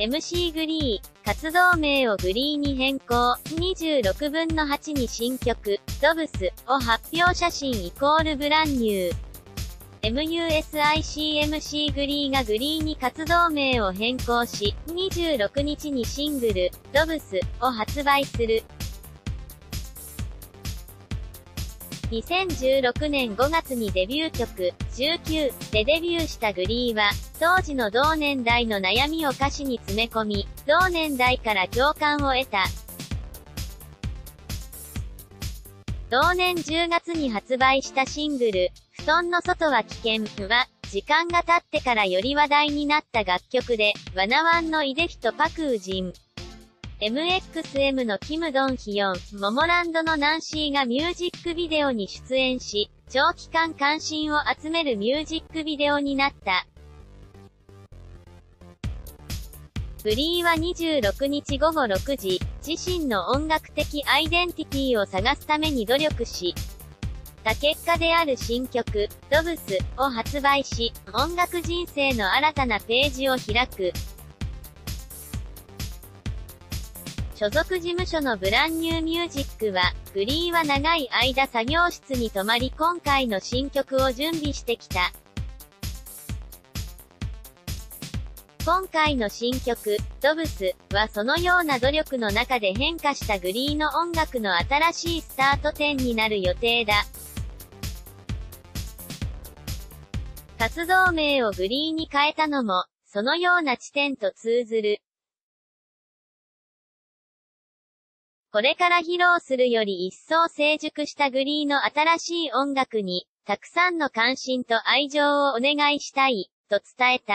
MC グリー、活動名をグリーに変更、26分の8に新曲、ドブスを発表写真イコールブランニュー。MUSICMC グリーがグリーに活動名を変更し、26日にシングル、ドブスを発売する。2016年5月にデビュー曲、19でデビューしたグリーは、当時の同年代の悩みを歌詞に詰め込み、同年代から共感を得た。同年10月に発売したシングル、布団の外は危険は、時間が経ってからより話題になった楽曲で、ワナワンのイデフィとパクージン。MXM のキム・ドンヒヨン、モモランドのナンシーがミュージックビデオに出演し、長期間関心を集めるミュージックビデオになった。フリーは26日午後6時、自身の音楽的アイデンティティを探すために努力し、た結果である新曲、ドブスを発売し、音楽人生の新たなページを開く。所属事務所のブランニューミュージックは、グリーは長い間作業室に泊まり今回の新曲を準備してきた。今回の新曲、ドブスはそのような努力の中で変化したグリーの音楽の新しいスタート点になる予定だ。活動名をグリーに変えたのも、そのような地点と通ずる。これから披露するより一層成熟したグリーの新しい音楽に、たくさんの関心と愛情をお願いしたい、と伝えた。